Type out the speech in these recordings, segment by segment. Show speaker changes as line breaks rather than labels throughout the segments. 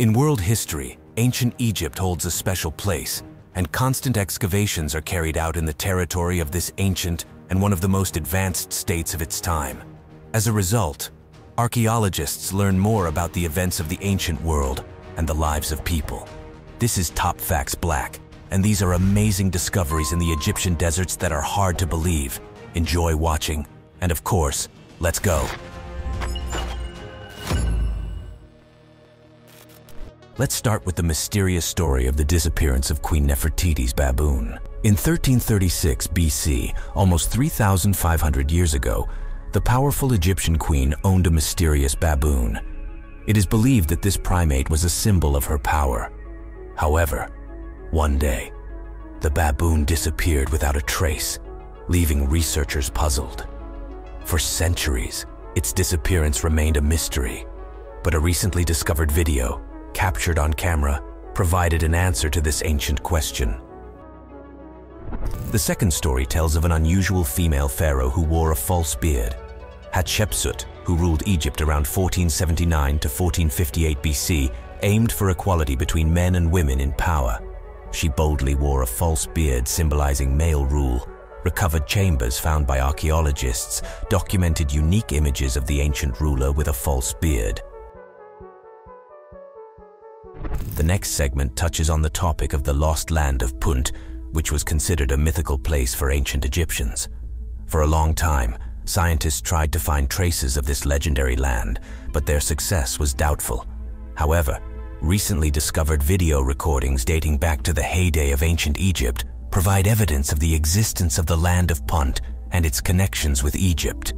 In world history, ancient Egypt holds a special place, and constant excavations are carried out in the territory of this ancient and one of the most advanced states of its time. As a result, archaeologists learn more about the events of the ancient world and the lives of people. This is Top Facts Black, and these are amazing discoveries in the Egyptian deserts that are hard to believe. Enjoy watching, and of course, let's go. Let's start with the mysterious story of the disappearance of Queen Nefertiti's baboon. In 1336 BC, almost 3,500 years ago, the powerful Egyptian queen owned a mysterious baboon. It is believed that this primate was a symbol of her power. However, one day, the baboon disappeared without a trace, leaving researchers puzzled. For centuries, its disappearance remained a mystery, but a recently discovered video, captured on camera, provided an answer to this ancient question. The second story tells of an unusual female pharaoh who wore a false beard. Hatshepsut, who ruled Egypt around 1479 to 1458 BC, aimed for equality between men and women in power. She boldly wore a false beard symbolizing male rule. Recovered chambers found by archaeologists documented unique images of the ancient ruler with a false beard. The next segment touches on the topic of the lost land of Punt, which was considered a mythical place for ancient Egyptians. For a long time, scientists tried to find traces of this legendary land, but their success was doubtful. However, recently discovered video recordings dating back to the heyday of ancient Egypt provide evidence of the existence of the land of Punt and its connections with Egypt.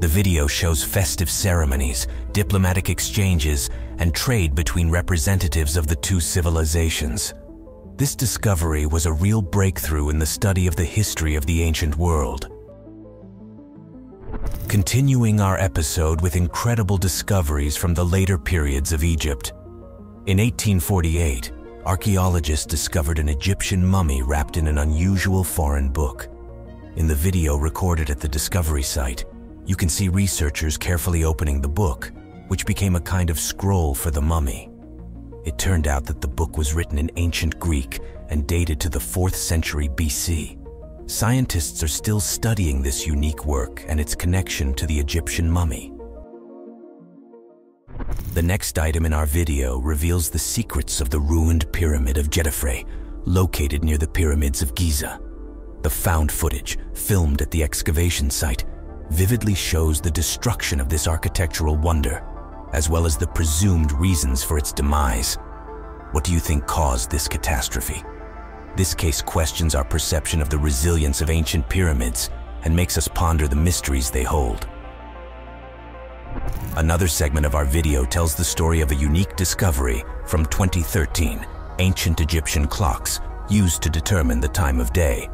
The video shows festive ceremonies, diplomatic exchanges, and trade between representatives of the two civilizations. This discovery was a real breakthrough in the study of the history of the ancient world. Continuing our episode with incredible discoveries from the later periods of Egypt. In 1848, archaeologists discovered an Egyptian mummy wrapped in an unusual foreign book. In the video recorded at the discovery site, you can see researchers carefully opening the book, which became a kind of scroll for the mummy. It turned out that the book was written in ancient Greek and dated to the 4th century BC. Scientists are still studying this unique work and its connection to the Egyptian mummy. The next item in our video reveals the secrets of the ruined pyramid of Djedefre, located near the pyramids of Giza. The found footage, filmed at the excavation site, vividly shows the destruction of this architectural wonder as well as the presumed reasons for its demise. What do you think caused this catastrophe? This case questions our perception of the resilience of ancient pyramids and makes us ponder the mysteries they hold. Another segment of our video tells the story of a unique discovery from 2013, ancient Egyptian clocks used to determine the time of day.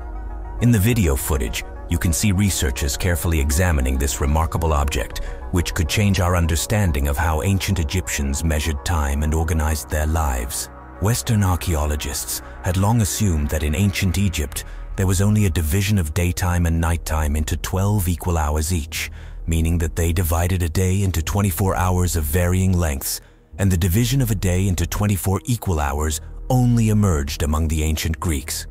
In the video footage, you can see researchers carefully examining this remarkable object, which could change our understanding of how ancient Egyptians measured time and organized their lives. Western archaeologists had long assumed that in ancient Egypt, there was only a division of daytime and nighttime into 12 equal hours each, meaning that they divided a day into 24 hours of varying lengths, and the division of a day into 24 equal hours only emerged among the ancient Greeks.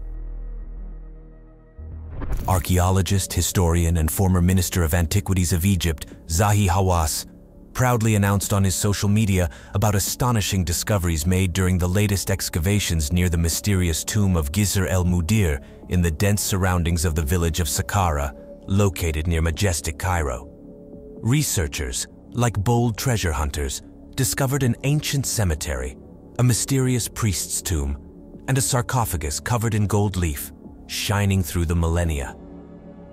Archaeologist, historian, and former Minister of Antiquities of Egypt, Zahi Hawass, proudly announced on his social media about astonishing discoveries made during the latest excavations near the mysterious tomb of Gisr el-Mudir in the dense surroundings of the village of Saqqara, located near majestic Cairo. Researchers, like bold treasure hunters, discovered an ancient cemetery, a mysterious priest's tomb, and a sarcophagus covered in gold leaf shining through the millennia.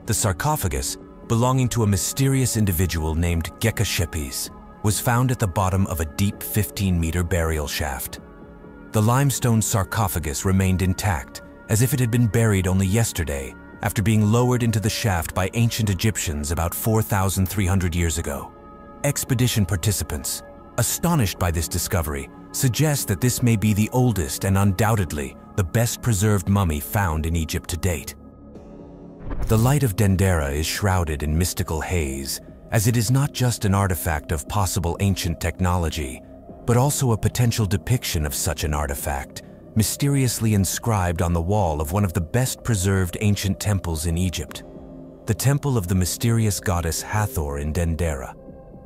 The sarcophagus, belonging to a mysterious individual named Gekashepes, was found at the bottom of a deep 15-meter burial shaft. The limestone sarcophagus remained intact, as if it had been buried only yesterday, after being lowered into the shaft by ancient Egyptians about 4,300 years ago. Expedition participants, astonished by this discovery, suggest that this may be the oldest and undoubtedly the best preserved mummy found in Egypt to date. The light of Dendera is shrouded in mystical haze, as it is not just an artifact of possible ancient technology, but also a potential depiction of such an artifact, mysteriously inscribed on the wall of one of the best preserved ancient temples in Egypt, the temple of the mysterious goddess Hathor in Dendera.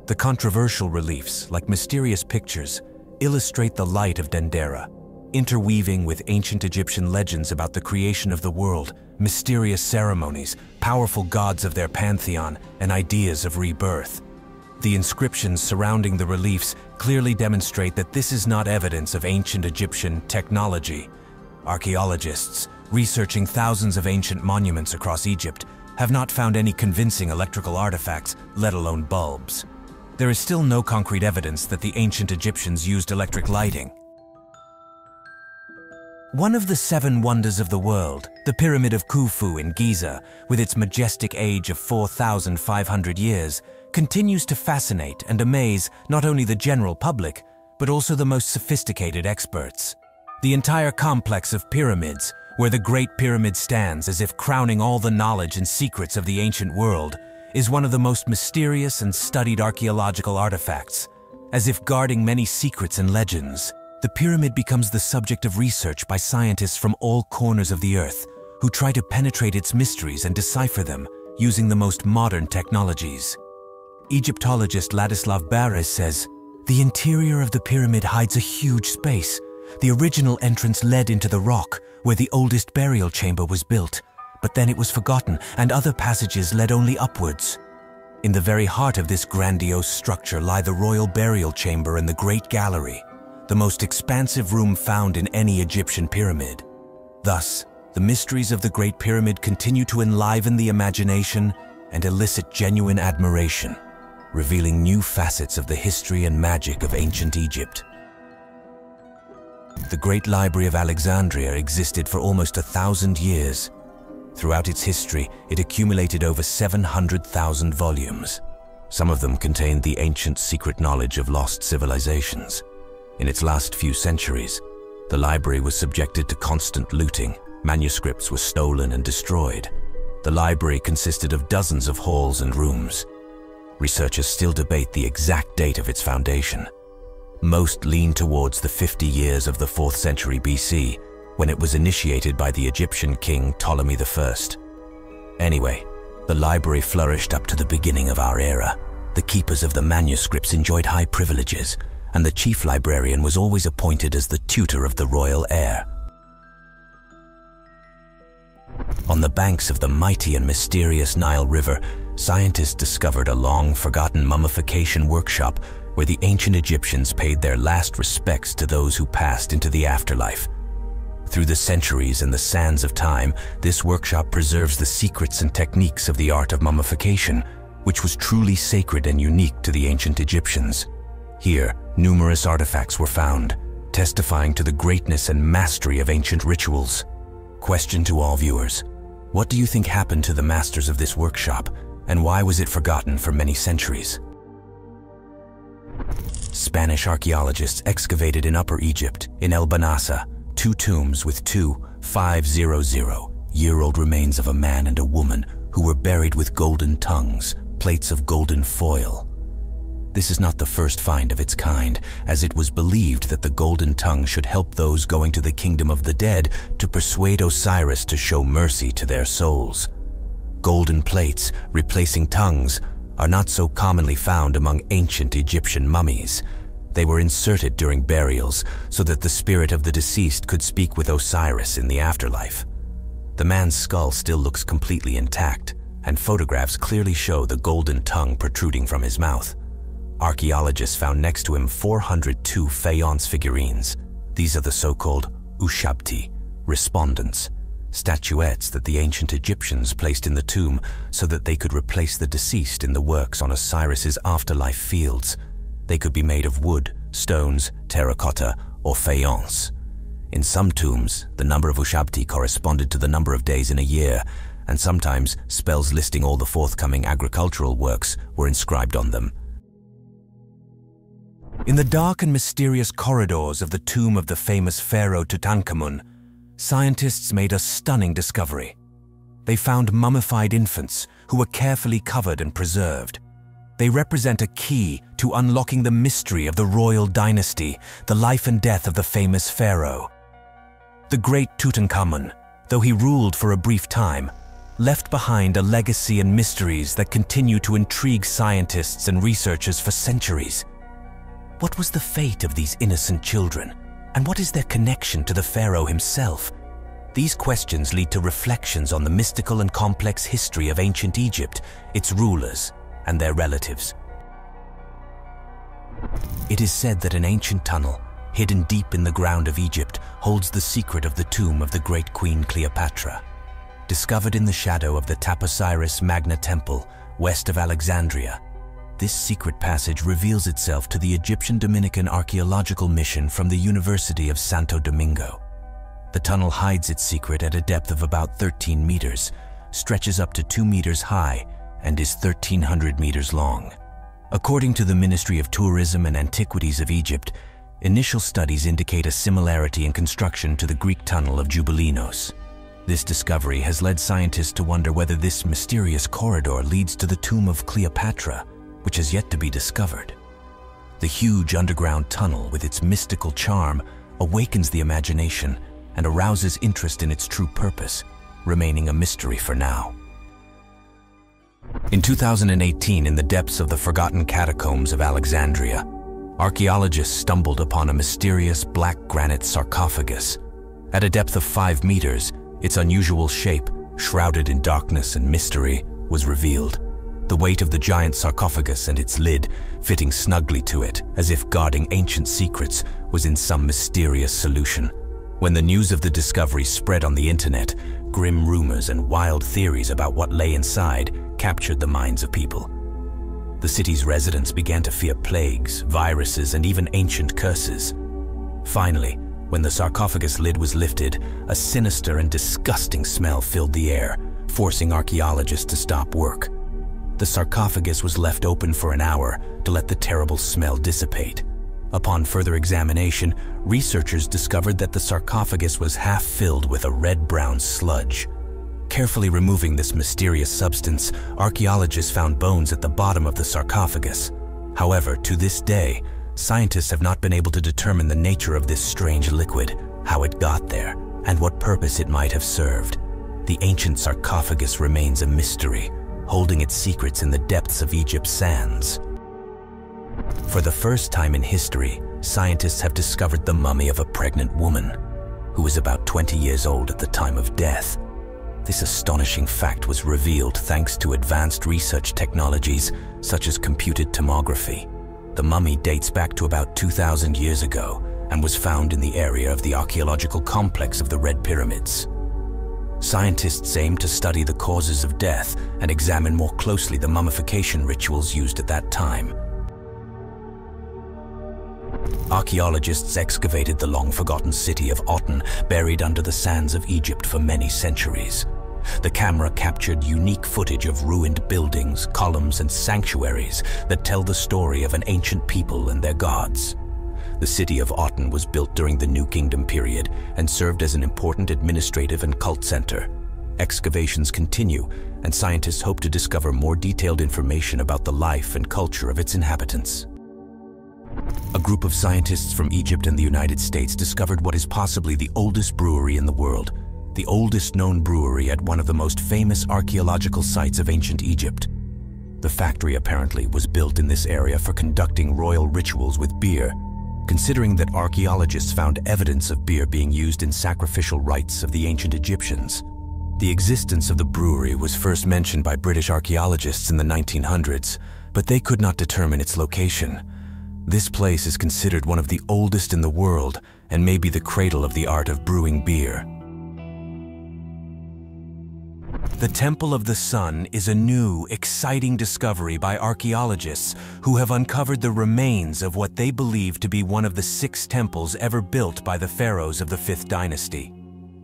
The controversial reliefs, like mysterious pictures, illustrate the light of Dendera, interweaving with ancient Egyptian legends about the creation of the world, mysterious ceremonies, powerful gods of their pantheon, and ideas of rebirth. The inscriptions surrounding the reliefs clearly demonstrate that this is not evidence of ancient Egyptian technology. Archaeologists, researching thousands of ancient monuments across Egypt, have not found any convincing electrical artifacts, let alone bulbs. There is still no concrete evidence that the ancient Egyptians used electric lighting. One of the seven wonders of the world, the Pyramid of Khufu in Giza, with its majestic age of 4,500 years, continues to fascinate and amaze not only the general public, but also the most sophisticated experts. The entire complex of pyramids, where the Great Pyramid stands as if crowning all the knowledge and secrets of the ancient world, is one of the most mysterious and studied archaeological artifacts, as if guarding many secrets and legends. The pyramid becomes the subject of research by scientists from all corners of the earth, who try to penetrate its mysteries and decipher them using the most modern technologies. Egyptologist Ladislav Bares says, The interior of the pyramid hides a huge space. The original entrance led into the rock, where the oldest burial chamber was built, but then it was forgotten and other passages led only upwards. In the very heart of this grandiose structure lie the royal burial chamber and the Great Gallery, the most expansive room found in any Egyptian pyramid. Thus, the mysteries of the Great Pyramid continue to enliven the imagination and elicit genuine admiration revealing new facets of the history and magic of ancient Egypt. The Great Library of Alexandria existed for almost a thousand years. Throughout its history, it accumulated over 700,000 volumes. Some of them contained the ancient secret knowledge of lost civilizations. In its last few centuries, the library was subjected to constant looting. Manuscripts were stolen and destroyed. The library consisted of dozens of halls and rooms, researchers still debate the exact date of its foundation. Most lean towards the 50 years of the 4th century BC, when it was initiated by the Egyptian king Ptolemy I. Anyway, the library flourished up to the beginning of our era. The keepers of the manuscripts enjoyed high privileges, and the chief librarian was always appointed as the tutor of the royal heir. On the banks of the mighty and mysterious Nile River, scientists discovered a long-forgotten mummification workshop where the ancient Egyptians paid their last respects to those who passed into the afterlife. Through the centuries and the sands of time, this workshop preserves the secrets and techniques of the art of mummification, which was truly sacred and unique to the ancient Egyptians. Here, numerous artifacts were found, testifying to the greatness and mastery of ancient rituals. Question to all viewers. What do you think happened to the masters of this workshop and why was it forgotten for many centuries? Spanish archaeologists excavated in Upper Egypt, in El Bahnasa, two tombs with two 500-year-old remains of a man and a woman who were buried with golden tongues, plates of golden foil. This is not the first find of its kind, as it was believed that the golden tongue should help those going to the kingdom of the dead to persuade Osiris to show mercy to their souls. Golden plates, replacing tongues, are not so commonly found among ancient Egyptian mummies. They were inserted during burials so that the spirit of the deceased could speak with Osiris in the afterlife. The man's skull still looks completely intact, and photographs clearly show the golden tongue protruding from his mouth. Archaeologists found next to him 402 faience figurines. These are the so-called ushabti, respondents, statuettes that the ancient Egyptians placed in the tomb so that they could replace the deceased in the works on Osiris's afterlife fields. They could be made of wood, stones, terracotta, or faience. In some tombs, the number of Ushabti corresponded to the number of days in a year, and sometimes spells listing all the forthcoming agricultural works were inscribed on them. In the dark and mysterious corridors of the tomb of the famous pharaoh Tutankhamun, scientists made a stunning discovery. They found mummified infants who were carefully covered and preserved. They represent a key to unlocking the mystery of the royal dynasty, the life and death of the famous pharaoh. The great Tutankhamun, though he ruled for a brief time, left behind a legacy and mysteries that continue to intrigue scientists and researchers for centuries. What was the fate of these innocent children? And what is their connection to the pharaoh himself? These questions lead to reflections on the mystical and complex history of ancient Egypt, its rulers, and their relatives. It is said that an ancient tunnel, hidden deep in the ground of Egypt, holds the secret of the tomb of the great Queen Cleopatra. Discovered in the shadow of the Taposiris Magna Temple, west of Alexandria, this secret passage reveals itself to the Egyptian Dominican Archaeological Mission from the University of Santo Domingo. The tunnel hides its secret at a depth of about 13 meters, stretches up to 2 meters high, and is 1,300 meters long. According to the Ministry of Tourism and Antiquities of Egypt, initial studies indicate a similarity in construction to the Greek tunnel of Eupalinos. This discovery has led scientists to wonder whether this mysterious corridor leads to the tomb of Cleopatra, which has yet to be discovered. The huge underground tunnel with its mystical charm awakens the imagination and arouses interest in its true purpose, remaining a mystery for now. In 2018, in the depths of the forgotten catacombs of Alexandria, archaeologists stumbled upon a mysterious black granite sarcophagus. At a depth of five meters, its unusual shape, shrouded in darkness and mystery, was revealed the weight of the giant sarcophagus and its lid fitting snugly to it as if guarding ancient secrets was in some mysterious solution. When the news of the discovery spread on the internet, grim rumors and wild theories about what lay inside captured the minds of people. The city's residents began to fear plagues, viruses, and even ancient curses. Finally, when the sarcophagus lid was lifted, a sinister and disgusting smell filled the air, forcing archaeologists to stop work the sarcophagus was left open for an hour to let the terrible smell dissipate. Upon further examination, researchers discovered that the sarcophagus was half filled with a red-brown sludge. Carefully removing this mysterious substance, archaeologists found bones at the bottom of the sarcophagus. However, to this day, scientists have not been able to determine the nature of this strange liquid, how it got there, and what purpose it might have served. The ancient sarcophagus remains a mystery, holding its secrets in the depths of Egypt's sands. For the first time in history, scientists have discovered the mummy of a pregnant woman who was about 20 years old at the time of death. This astonishing fact was revealed thanks to advanced research technologies such as computed tomography. The mummy dates back to about 2,000 years ago and was found in the area of the archaeological complex of the Red Pyramids. Scientists aim to study the causes of death and examine more closely the mummification rituals used at that time. Archaeologists excavated the long-forgotten city of Aten, buried under the sands of Egypt for many centuries. The camera captured unique footage of ruined buildings, columns, and sanctuaries that tell the story of an ancient people and their gods. The city of Aten was built during the New Kingdom period and served as an important administrative and cult center. Excavations continue, and scientists hope to discover more detailed information about the life and culture of its inhabitants. A group of scientists from Egypt and the United States discovered what is possibly the oldest brewery in the world, the oldest known brewery at one of the most famous archaeological sites of ancient Egypt. The factory apparently was built in this area for conducting royal rituals with beer, considering that archaeologists found evidence of beer being used in sacrificial rites of the ancient Egyptians. The existence of the brewery was first mentioned by British archaeologists in the 1900s, but they could not determine its location. This place is considered one of the oldest in the world and may be the cradle of the art of brewing beer. The Temple of the Sun is a new, exciting discovery by archaeologists who have uncovered the remains of what they believe to be one of the six temples ever built by the pharaohs of the Fifth Dynasty.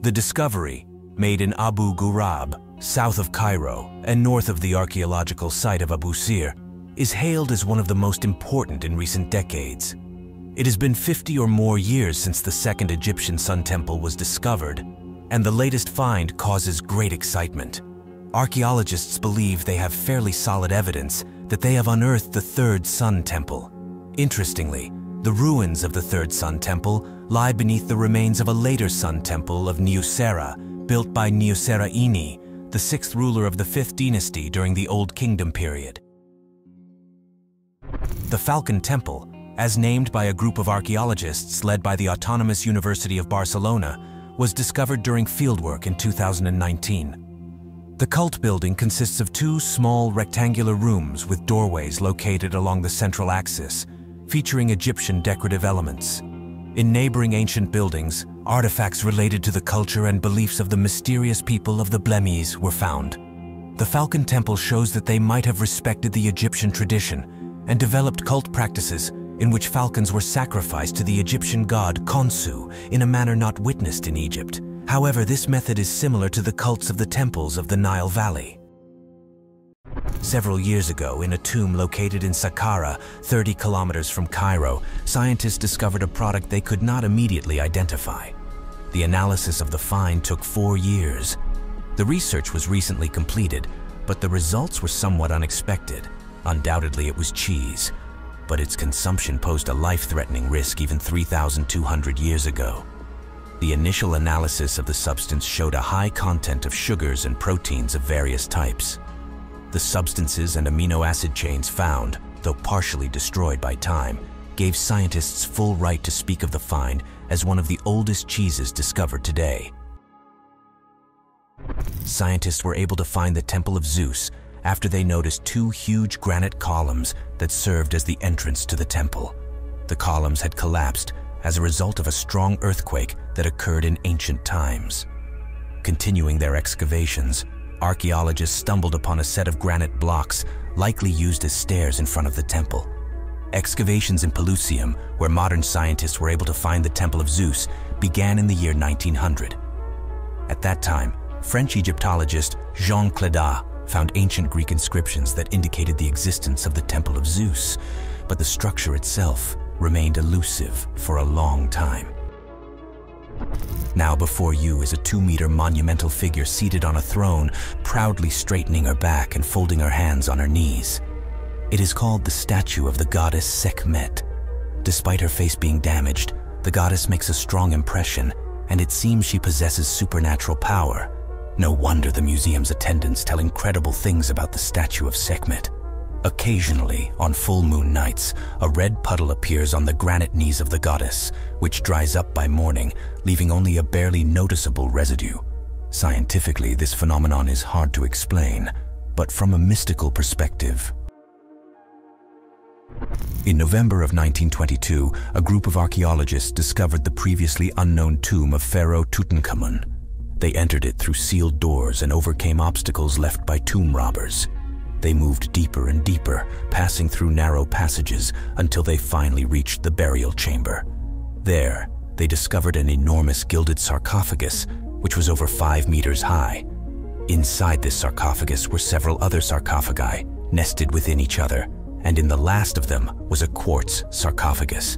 The discovery, made in Abu Ghurab, south of Cairo and north of the archaeological site of Abu Sir, is hailed as one of the most important in recent decades. It has been 50 or more years since the second Egyptian Sun Temple was discovered, and the latest find causes great excitement archaeologists believe they have fairly solid evidence that they have unearthed the third Sun Temple. Interestingly, the ruins of the third Sun Temple lie beneath the remains of a later Sun Temple of Niuserra, built by Niuserra Ini, the sixth ruler of the fifth dynasty during the Old Kingdom period. The Falcon Temple, as named by a group of archaeologists led by the Autonomous University of Barcelona, was discovered during fieldwork in 2019. The cult building consists of two small rectangular rooms with doorways located along the central axis, featuring Egyptian decorative elements. In neighboring ancient buildings, artifacts related to the culture and beliefs of the mysterious people of the Blemmyes were found. The Falcon Temple shows that they might have respected the Egyptian tradition and developed cult practices in which falcons were sacrificed to the Egyptian god Khonsu in a manner not witnessed in Egypt. However, this method is similar to the cults of the temples of the Nile Valley. Several years ago, in a tomb located in Saqqara, 30 kilometers from Cairo, scientists discovered a product they could not immediately identify. The analysis of the find took four years. The research was recently completed, but the results were somewhat unexpected. Undoubtedly, it was cheese, but its consumption posed a life-threatening risk even 3,200 years ago. The initial analysis of the substance showed a high content of sugars and proteins of various types. The substances and amino acid chains found, though partially destroyed by time, gave scientists full right to speak of the find as one of the oldest cheeses discovered today. Scientists were able to find the Temple of Zeus after they noticed two huge granite columns that served as the entrance to the temple. The columns had collapsed as a result of a strong earthquake that occurred in ancient times. Continuing their excavations, archaeologists stumbled upon a set of granite blocks likely used as stairs in front of the temple. Excavations in Pelusium, where modern scientists were able to find the Temple of Zeus, began in the year 1900. At that time, French Egyptologist Jean Clédat found ancient Greek inscriptions that indicated the existence of the Temple of Zeus, but the structure itself remained elusive for a long time. Now before you is a two-meter monumental figure seated on a throne, proudly straightening her back and folding her hands on her knees. It is called the statue of the goddess Sekhmet. Despite her face being damaged, the goddess makes a strong impression, and it seems she possesses supernatural power. No wonder the museum's attendants tell incredible things about the statue of Sekhmet. Occasionally, on full moon nights, a red puddle appears on the granite knees of the goddess, which dries up by morning, leaving only a barely noticeable residue. Scientifically, this phenomenon is hard to explain, but from a mystical perspective, in November of 1922, a group of archaeologists discovered the previously unknown tomb of Pharaoh Tutankhamun. They entered it through sealed doors and overcame obstacles left by tomb robbers. They moved deeper and deeper, passing through narrow passages until they finally reached the burial chamber. There, they discovered an enormous gilded sarcophagus, which was over five meters high. Inside this sarcophagus were several other sarcophagi, nested within each other, and in the last of them was a quartz sarcophagus.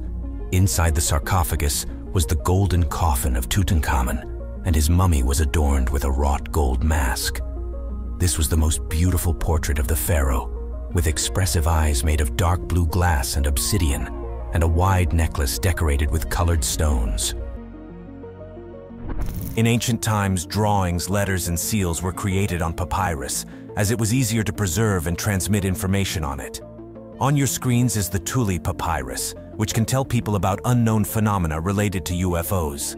Inside the sarcophagus was the golden coffin of Tutankhamun, and his mummy was adorned with a wrought gold mask. This was the most beautiful portrait of the pharaoh, with expressive eyes made of dark blue glass and obsidian, and a wide necklace decorated with colored stones. In ancient times, drawings, letters, and seals were created on papyrus, as it was easier to preserve and transmit information on it. On your screens is the Tulli papyrus, which can tell people about unknown phenomena related to UFOs.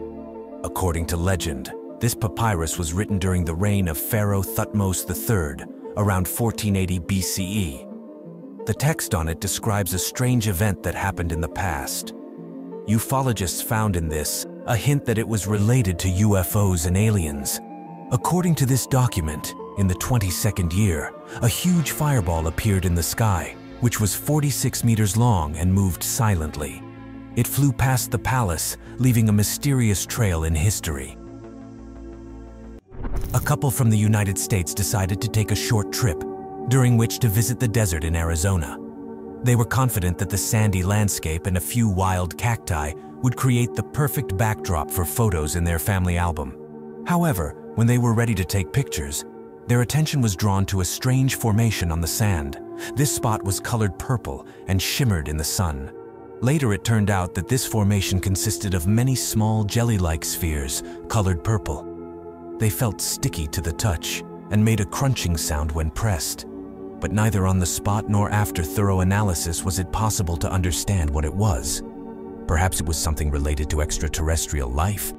According to legend, this papyrus was written during the reign of Pharaoh Thutmose III, around 1480 BCE. The text on it describes a strange event that happened in the past. Ufologists found in this a hint that it was related to UFOs and aliens. According to this document, in the 22nd year, a huge fireball appeared in the sky, which was 46 meters long and moved silently. It flew past the palace, leaving a mysterious trail in history. A couple from the United States decided to take a short trip, during which to visit the desert in Arizona. They were confident that the sandy landscape and a few wild cacti would create the perfect backdrop for photos in their family album. However, when they were ready to take pictures, their attention was drawn to a strange formation on the sand. This spot was colored purple and shimmered in the sun. Later it turned out that this formation consisted of many small jelly-like spheres, colored purple. They felt sticky to the touch and made a crunching sound when pressed. But neither on the spot nor after thorough analysis was it possible to understand what it was. Perhaps it was something related to extraterrestrial life.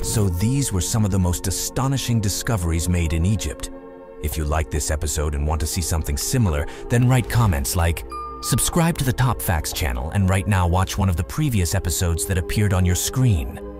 So these were some of the most astonishing discoveries made in Egypt. If you like this episode and want to see something similar, then write comments like, Subscribe to the Top Facts channel and right now watch one of the previous episodes that appeared on your screen.